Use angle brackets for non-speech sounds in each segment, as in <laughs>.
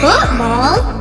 football?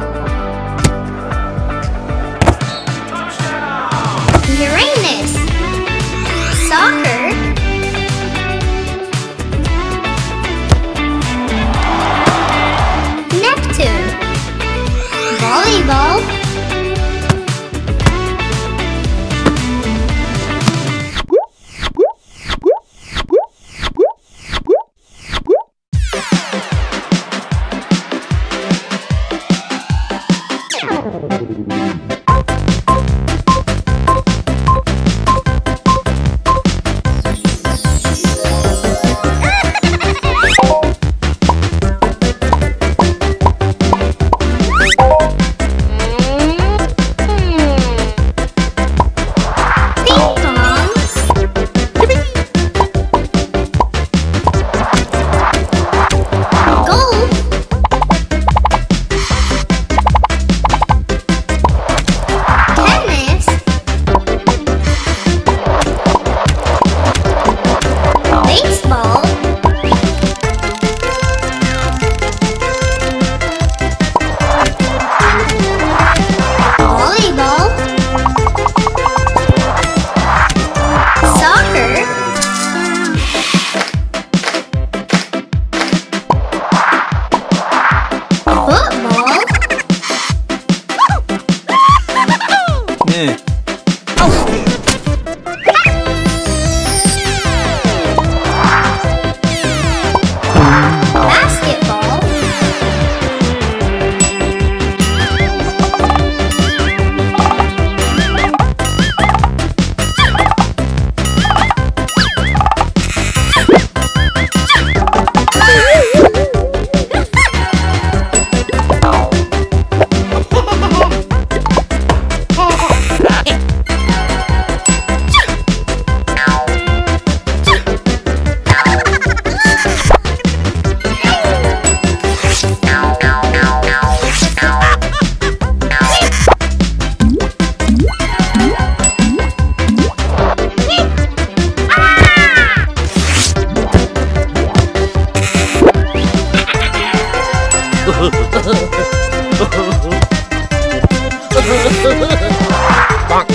빵.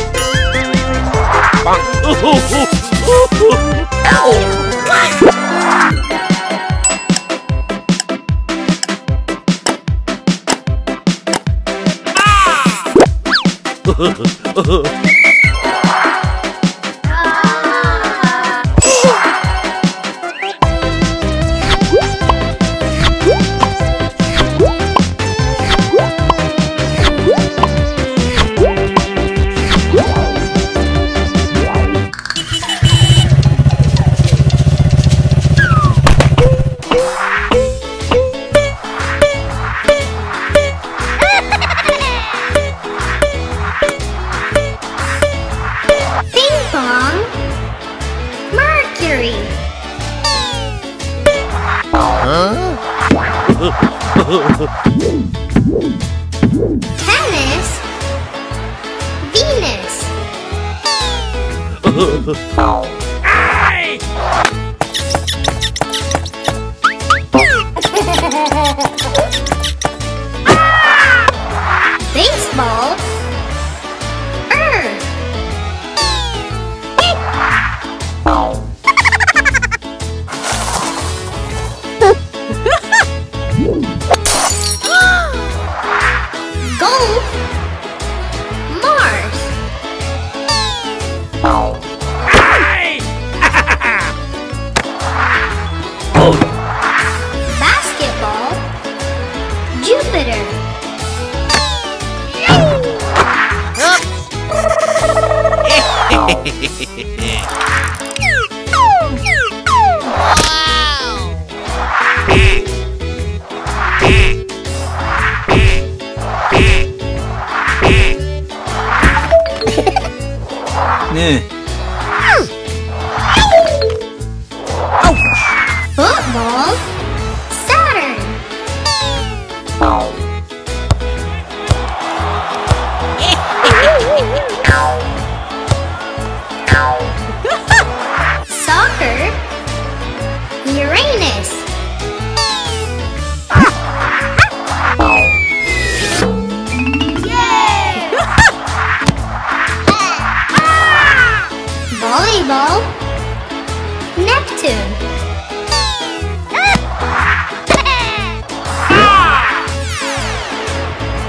빵. 흐흐흐흐 Tennis. Venus. <laughs> Jupiter. 네. <laughs> <laughs>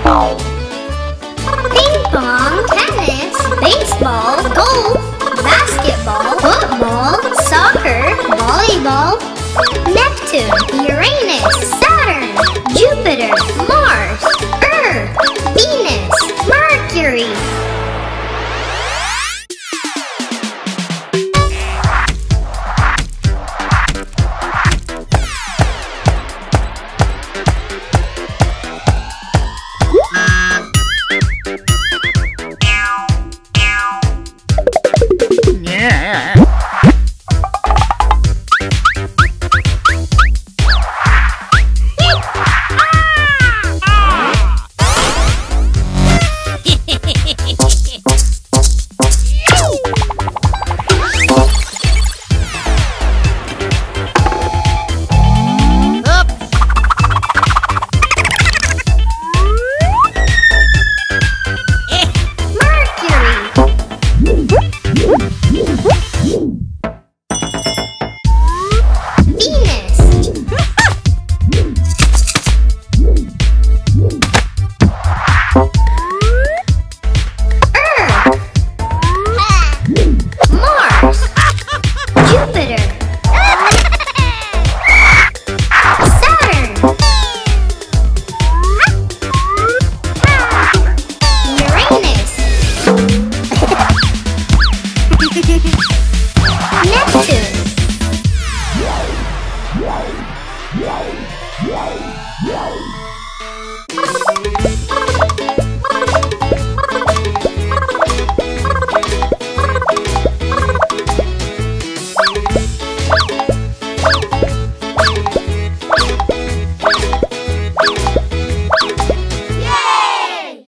Ping pong, tennis, baseball, golf, basketball, football, soccer, volleyball, Neptune, Uranus, Saturn, Jupiter,